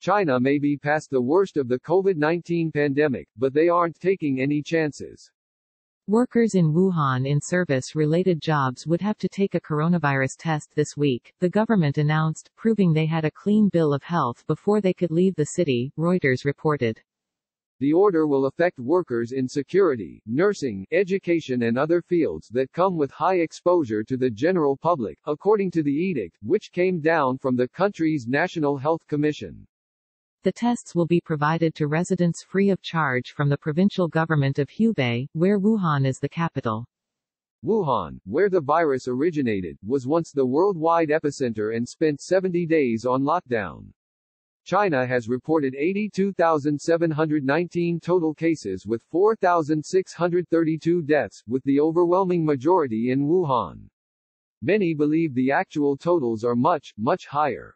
China may be past the worst of the COVID-19 pandemic, but they aren't taking any chances. Workers in Wuhan in service-related jobs would have to take a coronavirus test this week, the government announced, proving they had a clean bill of health before they could leave the city, Reuters reported. The order will affect workers in security, nursing, education and other fields that come with high exposure to the general public, according to the edict, which came down from the country's National Health Commission. The tests will be provided to residents free of charge from the provincial government of Hubei, where Wuhan is the capital. Wuhan, where the virus originated, was once the worldwide epicenter and spent 70 days on lockdown. China has reported 82,719 total cases with 4,632 deaths, with the overwhelming majority in Wuhan. Many believe the actual totals are much, much higher.